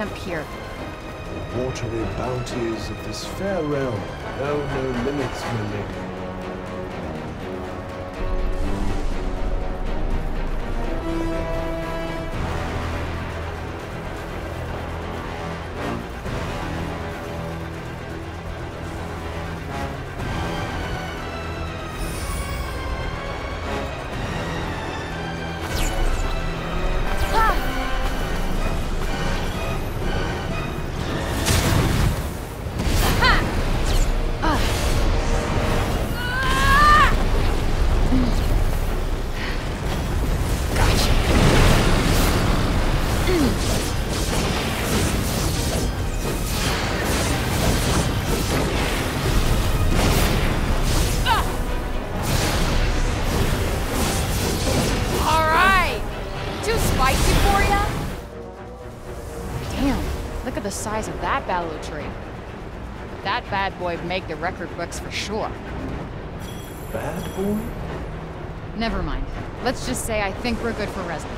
so damp here. The watery bounties of this fair realm know no limits, my lady. Tree. That bad boy would make the record books for sure. Bad boy? Never mind. Let's just say I think we're good for resin.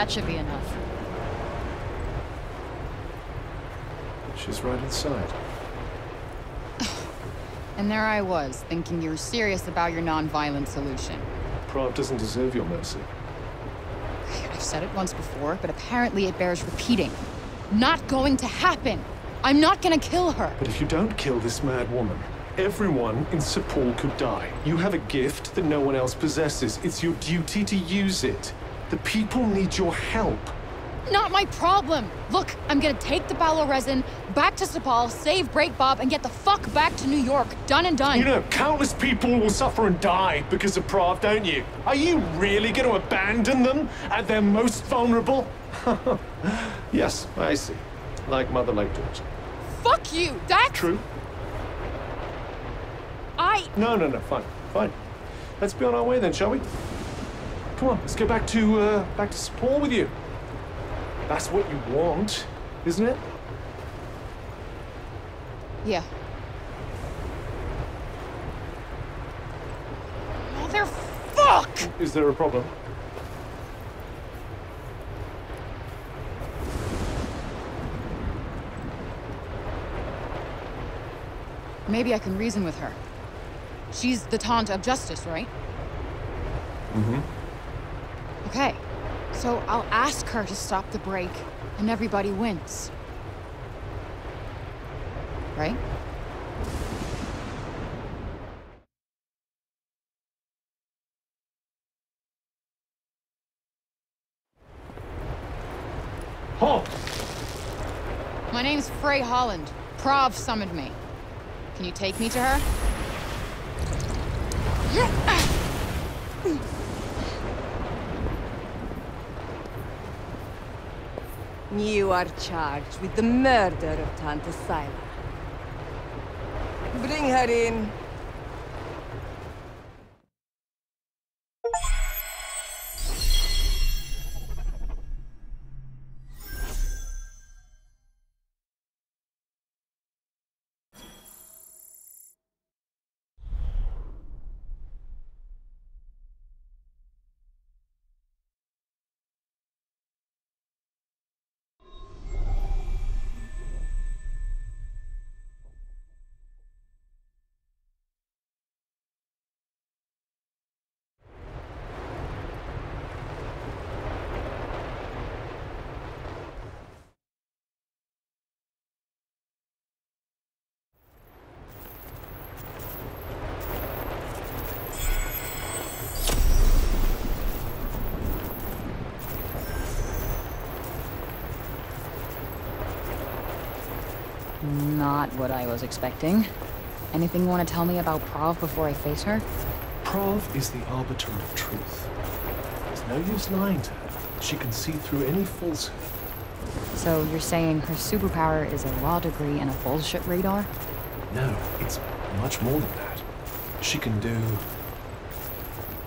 That should be enough. She's right inside. And there I was, thinking you were serious about your non-violent solution. Prav doesn't deserve your mercy. I've said it once before, but apparently it bears repeating. Not going to happen! I'm not gonna kill her! But if you don't kill this mad woman, everyone in Cipal could die. You have a gift that no one else possesses. It's your duty to use it. The people need your help. Not my problem! Look, I'm gonna take the Ballo resin, back to Cipal, save Break Bob, and get the fuck back to New York. Done and done. You know, countless people will suffer and die because of Prav, don't you? Are you really going to abandon them at their most vulnerable? yes, I see. Like mother, like daughter. Fuck you! That's... True? I... No, no, no, fine, fine. Let's be on our way then, shall we? Come on, let's go back to, uh, back to Cipal with you. That's what you want, isn't it? Yeah. Motherfuck! Is there a problem? Maybe I can reason with her. She's the Tanta of justice, right? Mm-hmm. Okay. So I'll ask her to stop the break, and everybody wins. Right? Halt! My name's Frey Holland. Prav summoned me. Can you take me to her? You are charged with the murder of Tanta Sila. Bring her in. Not what I was expecting. Anything you want to tell me about Prav before I face her? Prav is the arbiter of truth. There's no use lying to her. She can see through any falsehood. So you're saying her superpower is a law degree and a bullshit radar? No, it's much more than that. She can do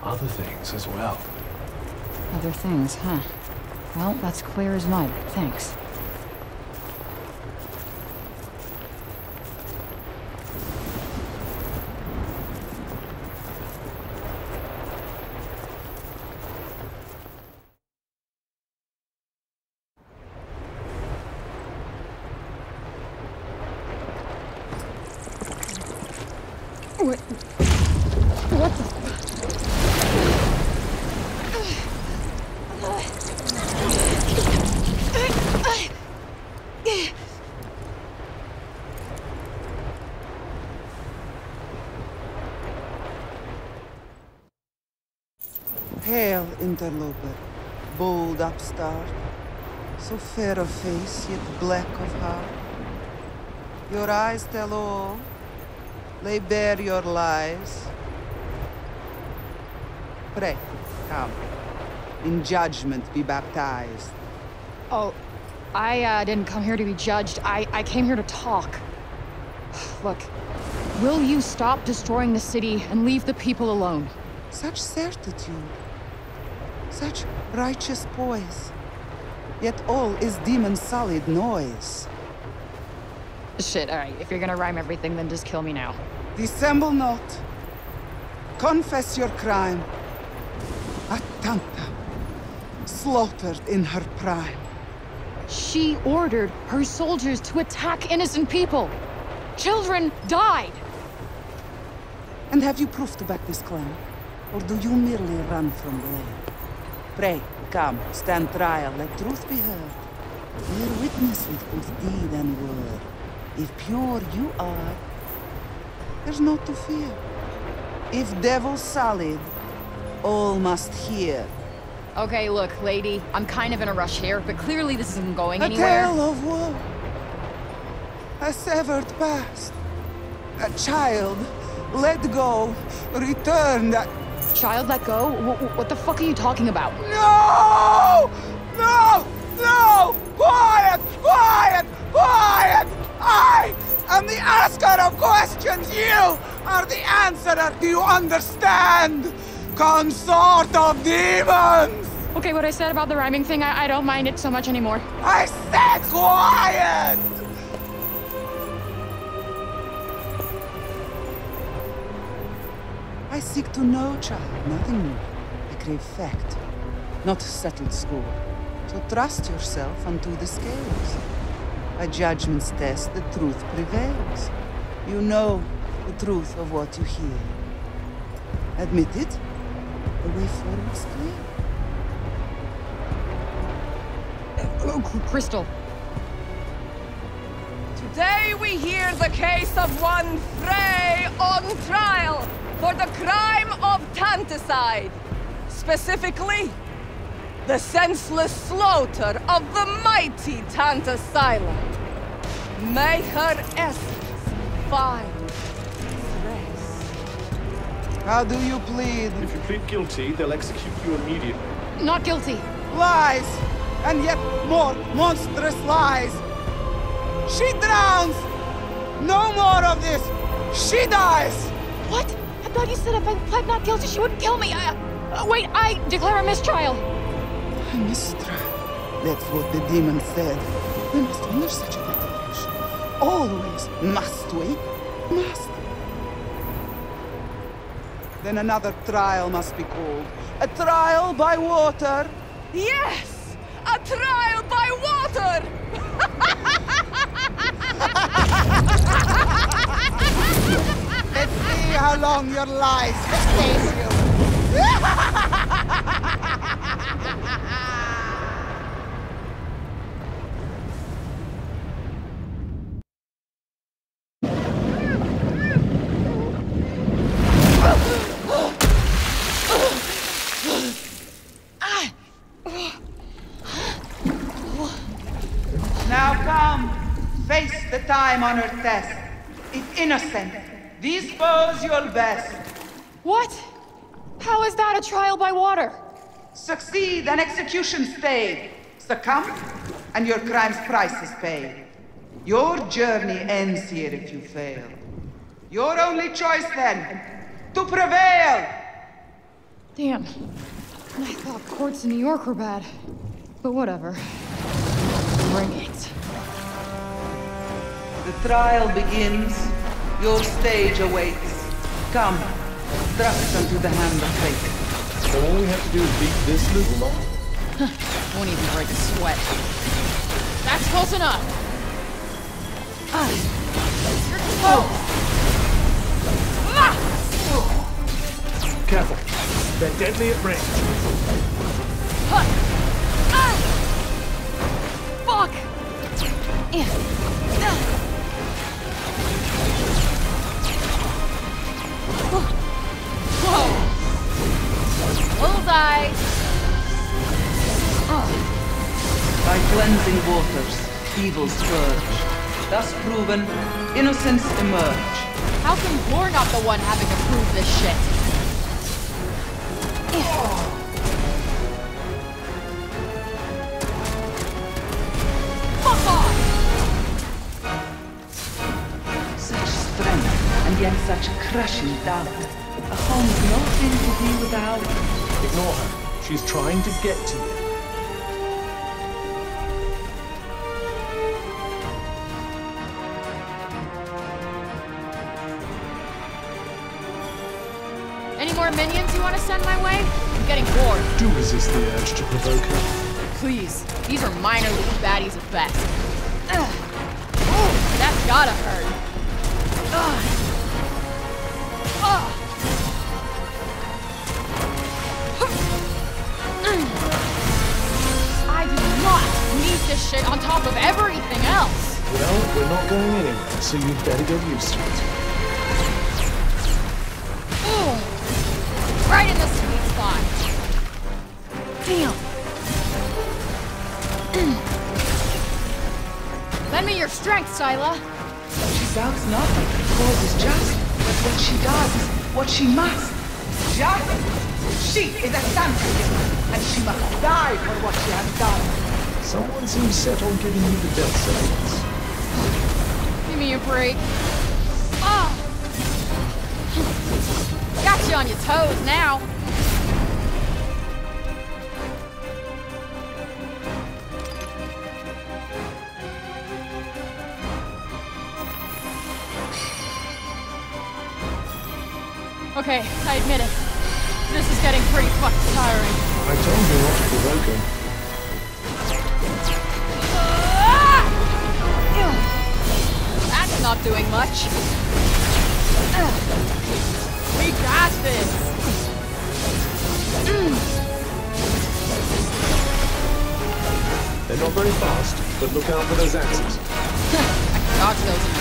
other things as well. Other things, huh? Well, that's clear as mud. Thanks. What? What the? Hail, interloper, bold upstart, so fair of face, yet black of heart. Your eyes tell all, lay bare your lies. Pray, come, in judgment be baptized. Oh, I uh, didn't come here to be judged. I, I came here to talk. Look, will you stop destroying the city and leave the people alone? Such certitude, such righteous poise, yet all is demon solid noise. Shit, alright, if you're gonna rhyme everything, then just kill me now. Dissemble not. Confess your crime. Atanta, slaughtered in her prime. She ordered her soldiers to attack innocent people. Children died. And have you proof to back this claim? Or do you merely run from blame? Pray, come, stand trial, let truth be heard. Bear witness with both deed and word. If pure you are, there's naught to fear. If devil solid, all must hear. Okay, look, lady, I'm kind of in a rush here, but clearly this isn't going A anywhere. tale of woe. A severed past. A child let go, returned. Child, let go? Wh- what the fuck are you talking about? No! No! No! Quiet! Quiet! Quiet! I am the asker of questions. You are the answerer. Do you understand? Consort of demons! Okay, what I said about the rhyming thing, I, I don't mind it so much anymore. I said quiet! I seek to know, child, nothing more. I crave fact, not settled score. So trust yourself unto the scales. By judgment's test, the truth prevails. You know the truth of what you hear. Admit it, the way forward's clear. Oh, Crystal. Today we hear the case of one Frey on trial for the crime of tanticide. Specifically, the senseless slaughter of the mighty Tanta Tantasila. May her essence find rest. How do you plead? If you plead guilty, they'll execute you immediately. Not guilty. Lies! And yet more monstrous lies! She drowns! No more of this! She dies! What? I thought you said if I pled not guilty, she wouldn't kill me. Uh, uh, wait, I declare a mistrial. Mistra. That's what the demon said. We must honor such a declaration. Always must we? Must. Then another trial must be called. A trial by water. Yes! A trial by water! Let's see how long your lies sustain you. Now come, face the time-honored test. If innocent, Dispose your best. What? How is that a trial by water? Succeed and execution stayed. Succumb and your crime's price is paid. Your journey ends here if you fail. Your only choice then, to prevail! Damn. I thought courts in New York were bad. But whatever. Bring it. The trial begins. Your stage awaits. Come, thrust unto the hand of fate. All we have to do is beat this little lot. Won't even break a sweat. That's close enough. Ah. You're close. Ah! Careful. They're deadly at range. Huh. Ah! Fuck! Yeah. Waters, evils purge. Thus proven, innocence emerge. How come you're not the one having to prove this shit? Fuck off! Such strength, and yet such crushing doubt. A home's nothing to be without. Ignore her. She's trying to get to you. Do resist the urge to provoke her. Please. These are minor league baddies at best. Ugh. Ooh, that's gotta hurt. Ugh. Ugh. I do not need this shit on top of everything else. Well, we're not going anywhere, so you'd better get used to it. Strength, Scylla. She doubts not that the cause is just, but what she does is what she must. Just? She is a Santiago, and she must die for what she has done. Someone seems set on giving you the death sentence. Give me a break. Ah! Got you on your toes now. Okay, I admit it. This is getting pretty fucking tiring. I told you not to provoke her. Ah! That's not doing much. We got this. They're not very fast, but look out for those axes. I can dodge those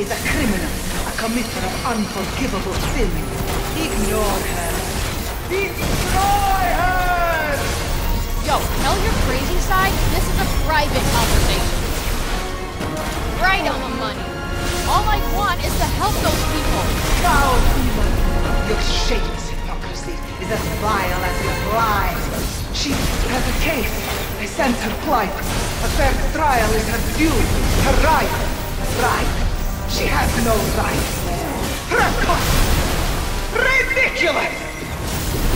is a criminal, a committer of unforgivable sin. Ignore her. Destroy her! Yo, tell your crazy side this is a private conversation. Right on the money. All I want is to help those people. Foul demon! Your shameless hypocrisy is as vile as your lies. She has a case. I sense her plight. A fair trial is her due, her right. Right? She has no right. Preposterous! Ridiculous!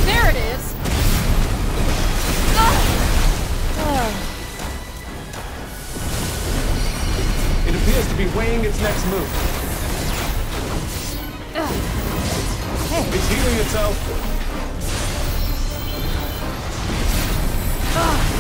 There it is. It appears to be weighing its next move. It's healing itself. Oh,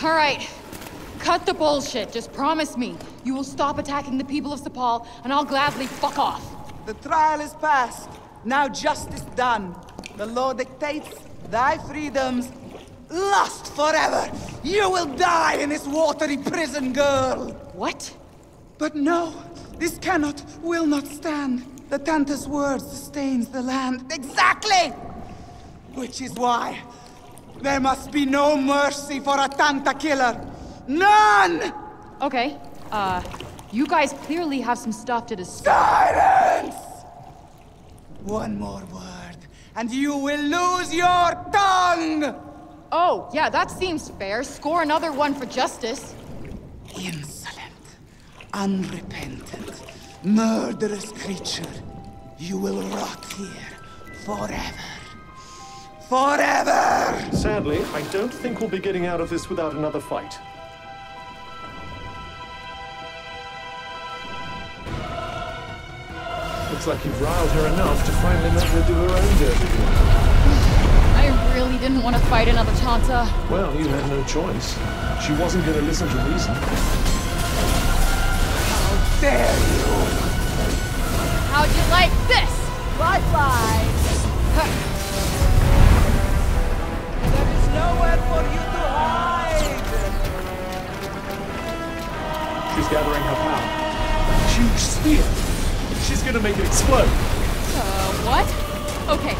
All right. Cut the bullshit. Just promise me you will stop attacking the people of Cipal, and I'll gladly fuck off. The trial is past. Now justice done. The law dictates thy freedoms. Lost forever! You will die in this watery prison, girl! What? But no, this cannot, will not stand. The Tanta's word sustains the land. Exactly! Which is why there must be no mercy for a Tanta killer. None! Okay. Uh, you guys clearly have some stuff to discuss. Silence! One more word, and you will lose your tongue! Oh, yeah, that seems fair. Score another one for justice. Insolent, unrepentant, murderous creature. You will rot here forever. Forever! Sadly, I don't think we'll be getting out of this without another fight. Looks like you've riled her enough to finally let her do her own dirty work. I really didn't want to fight another Tanta. Well, you had no choice. She wasn't going to listen to reason. How dare you! How'd you like this? Bye-bye. There is nowhere for you to hide! She's gathering her power. Huge sphere. She's going to make it explode. Uh, what? Okay.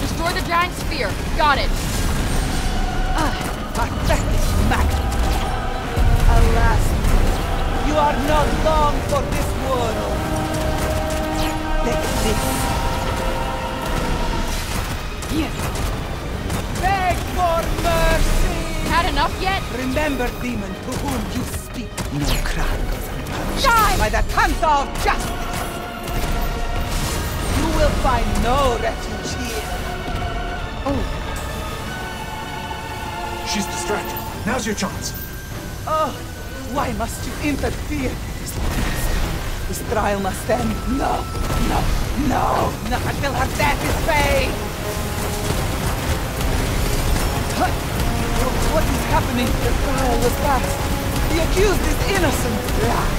Destroy the giant sphere. Got it. Pathetic magnet! Alas, you are not long for this world! Take this! Beg for mercy! Had enough yet? Remember, demon, to whom you speak. No crime goes unpunished Die! by the Tanta of Justice! You will find no refuge here. Oh, She's distracted. Now's your chance. Oh, why must you interfere? This, this trial must end. No, no, no, not until her death is paid. What? What is happening? The trial was fast. The accused is innocent. Lie.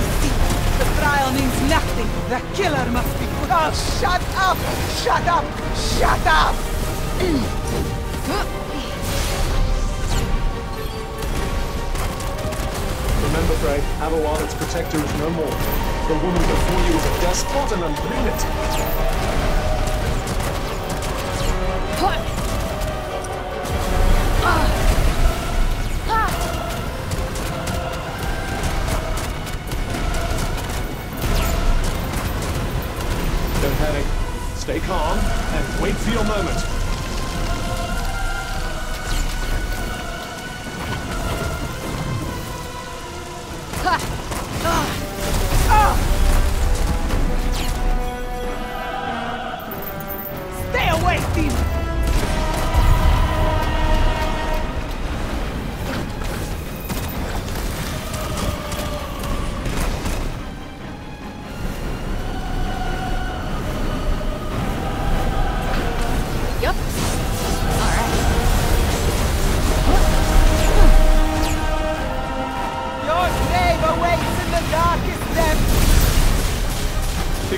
You see, the trial means nothing. The killer must be put. Oh, shut up! Shut up! Shut up! Remember, Frey, Aberwan, its protector, is no more. The woman before you is a despot and a lunatic. Don't Stay calm and wait for your moment.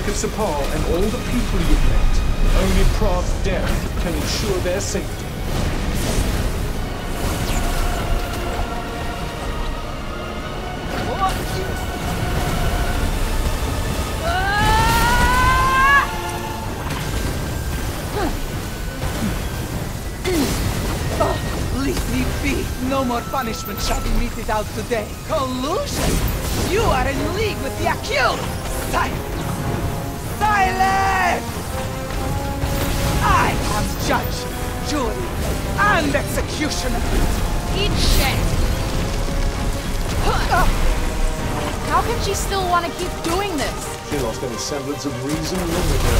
Of Cipal and all the people you've met. Only Prav's death can ensure their safety. No more punishment shall be meted out today. Collusion? You are in league with the accused! Silence! Silence! I am judge, jury, and executioner! Eat shit. How can she still want to keep doing this? She lost any semblance of reason long ago.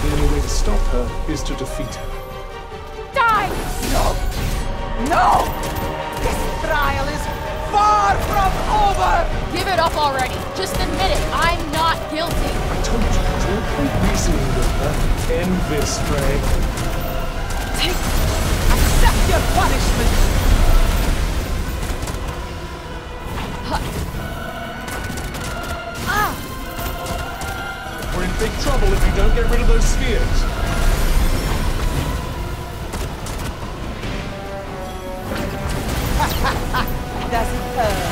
The only way to stop her is to defeat her. Die! No! No! This trial is far from over! Give it up already. Just admit it. I'm not guilty. I told you, End this, Frey. Accept your punishment! We're in big trouble if you don't get rid of those spheres. Does it hurt?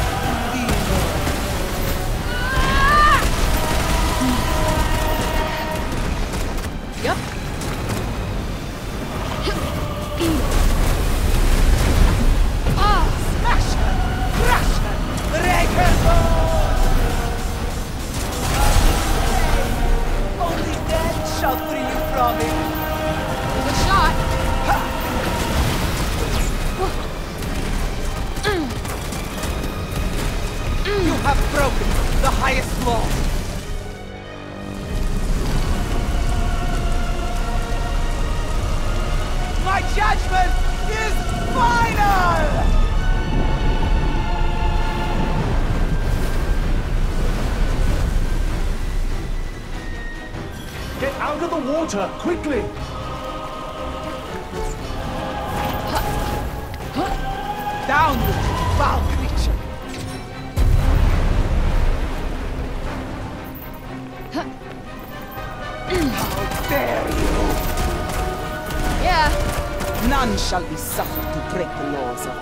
None shall be suffered to break the laws of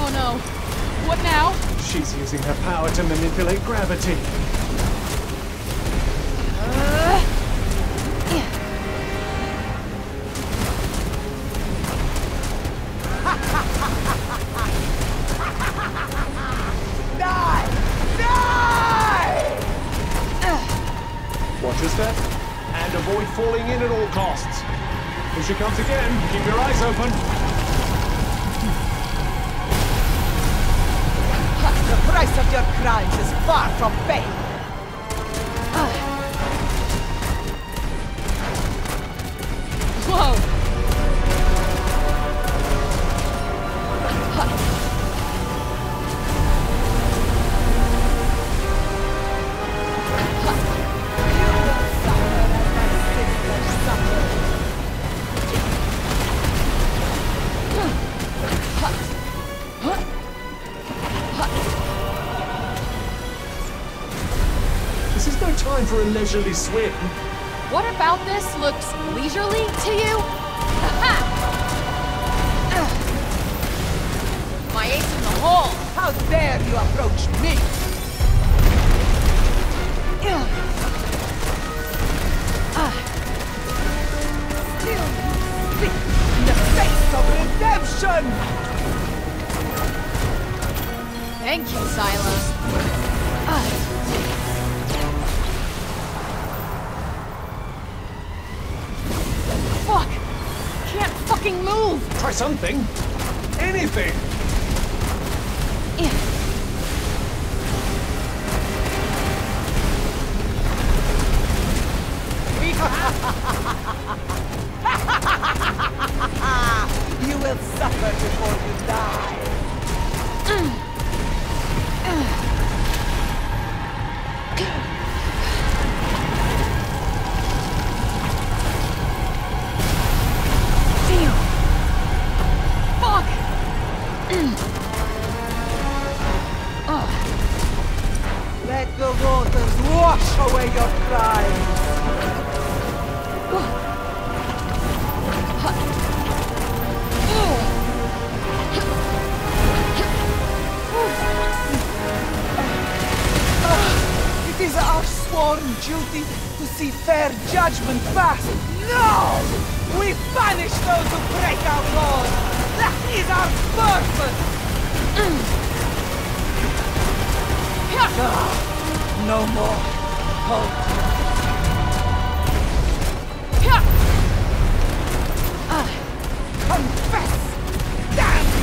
Oh no. What now? She's using her power to manipulate gravity. Leisurely swim. What about this looks leisurely to you? My ace in the hole. How dare you approach me? Still you spit in the face of redemption! Thank you, Silo. Fucking move! Try something. Anything. See fair judgment pass. No! We punish those who break our laws. That is our purpose. Ah, no more hope. Confess! Damn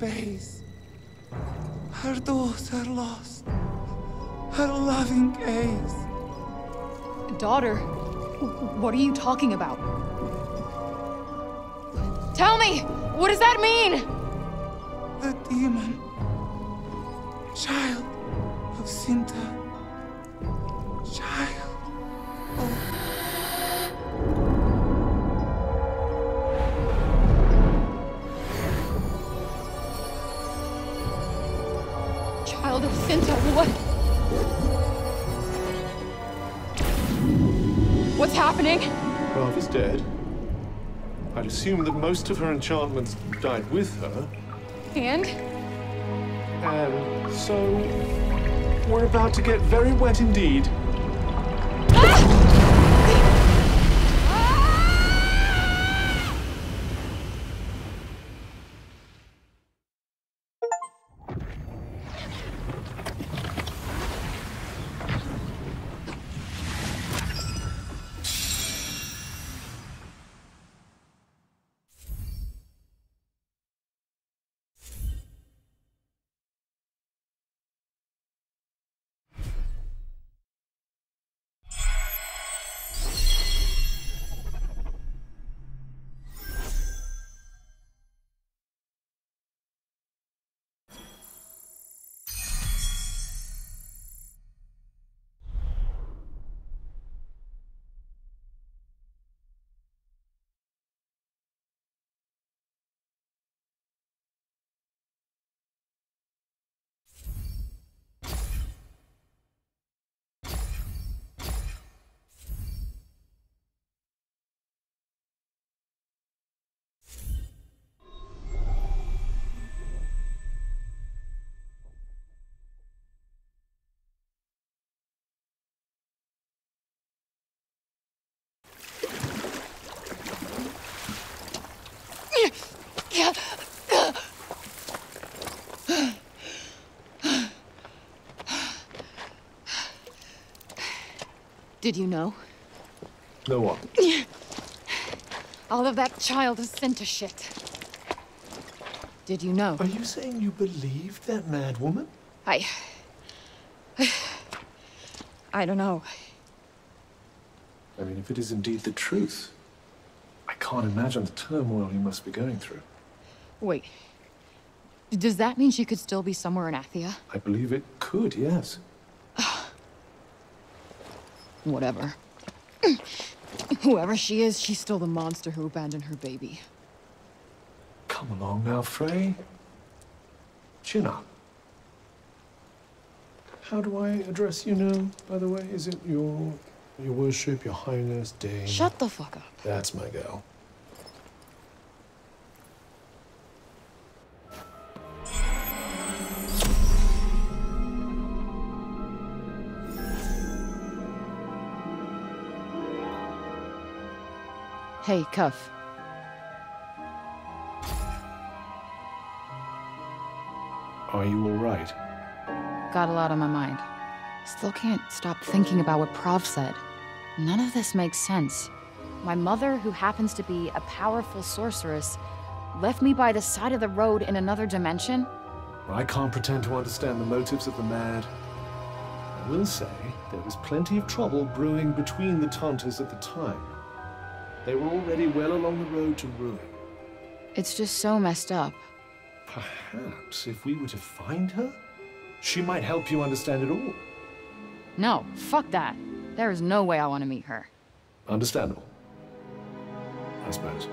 pays. Her daughter lost. Her loving gaze. Daughter? What are you talking about? Tell me! What does that mean? The demon. Child of Cinta. Happening? Prav is dead. I'd assume that most of her enchantments died with her. And? And so, we're about to get very wet indeed. Did you know? No what? All of that child is sent to shit. Did you know? Are you saying you believed that mad woman? I... I don't know. I mean, if it is indeed the truth, I can't imagine the turmoil you must be going through. Wait. Does that mean she could still be somewhere in Athia? I believe it could, yes. Whatever. Whoever she is, she's still the monster who abandoned her baby. Come along now, Frey. Chin up. How do I address you now, by the way? Is it your... your worship, your highness, dame? Shut the fuck up. That's my girl. Hey, Cuff. Are you all right? Got a lot on my mind. Still can't stop thinking about what Prav said. None of this makes sense. My mother, who happens to be a powerful sorceress, left me by the side of the road in another dimension? I can't pretend to understand the motives of the mad. I will say there was plenty of trouble brewing between the Tantas at the time. They were already well along the road to ruin. It's just so messed up. Perhaps if we were to find her, she might help you understand it all. No, fuck that. There is no way I want to meet her. Understandable. I suppose.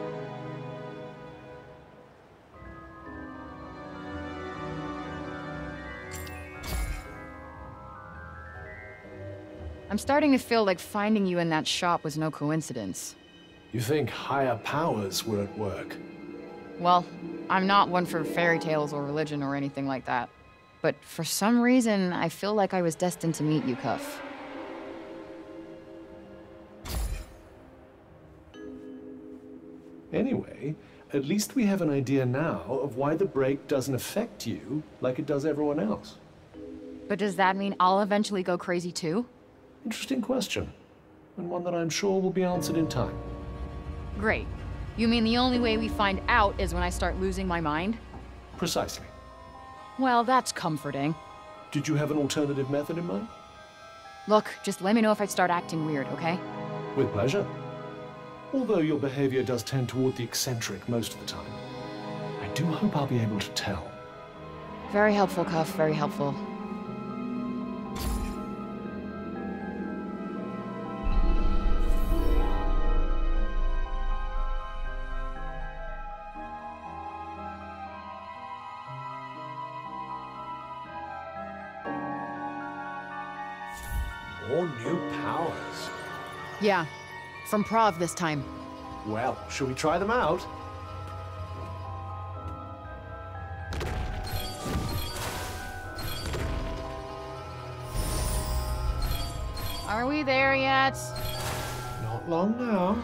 I'm starting to feel like finding you in that shop was no coincidence. You think higher powers were at work? Well, I'm not one for fairy tales or religion or anything like that. But for some reason, I feel like I was destined to meet you, Cuff. Anyway, at least we have an idea now of why the break doesn't affect you like it does everyone else. But does that mean I'll eventually go crazy too? Interesting question, and one that I'm sure will be answered in time. Great. You mean the only way we find out is when I start losing my mind? Precisely. Well, that's comforting. Did you have an alternative method in mind? Look, just let me know if I start acting weird, okay? With pleasure. Although your behavior does tend toward the eccentric most of the time. I do hope I'll be able to tell. Very helpful, Cuff, very helpful. Yeah, from Prav this time. Well, shall we try them out? Are we there yet? Not long now.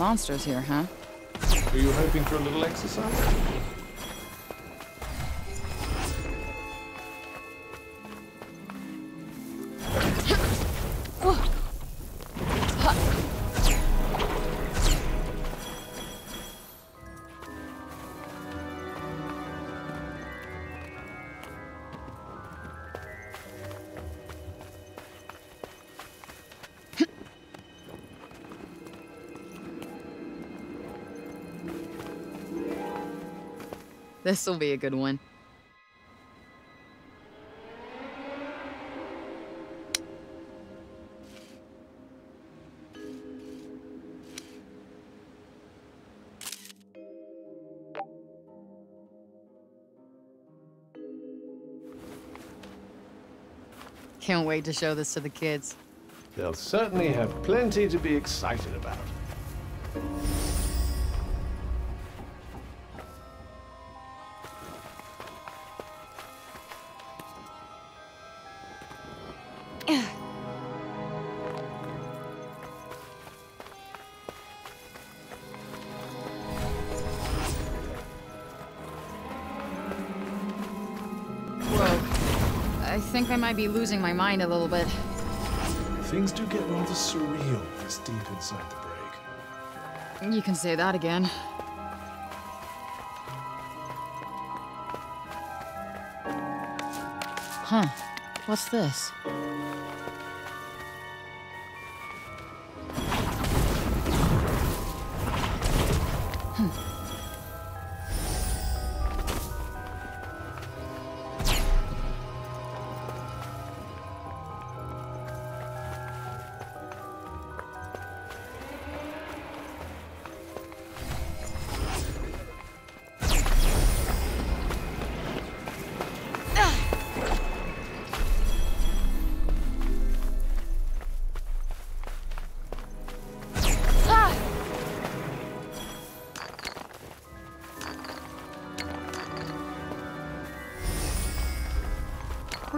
Monsters here, huh? Were you hoping for a little exercise? This'll be a good one. Can't wait to show this to the kids. They'll certainly have plenty to be excited about. Be losing my mind a little bit. Things do get rather surreal this deep inside the break. You can say that again. Huh. What's this? Ah!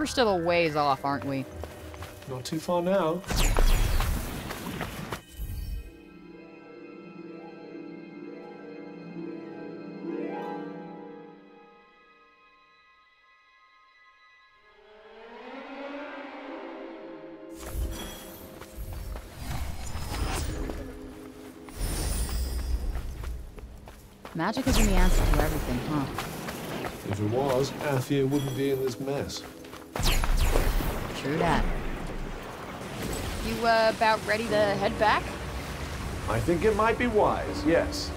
We're still a ways off, aren't we? Not too far now. Magic isn't the answer to everything, huh? If it was, Athia wouldn't be in this mess. True that. You, uh, about ready to head back? I think it might be wise, yes.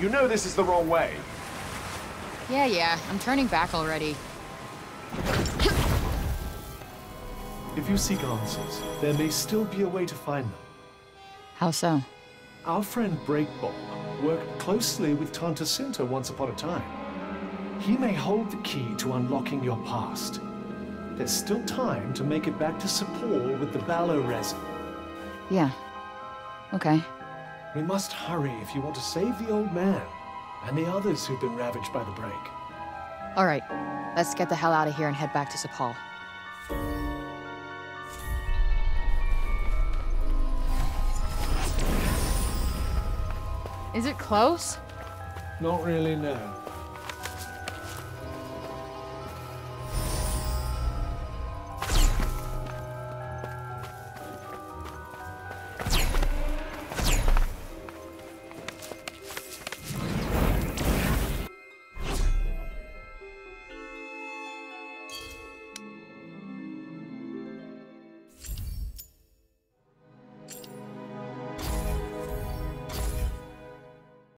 You know this is the wrong way. Yeah, yeah, I'm turning back already. If you seek answers, there may still be a way to find them. How so? Our friend Breakball worked closely with Tanta Cinta once upon a time. He may hold the key to unlocking your past. There's still time to make it back to Cipal with the Balor resin. Yeah. Okay. We must hurry if you want to save the old man and the others who've been ravaged by the break. Alright, let's get the hell out of here and head back to Cipal. Is it close? Not really, no.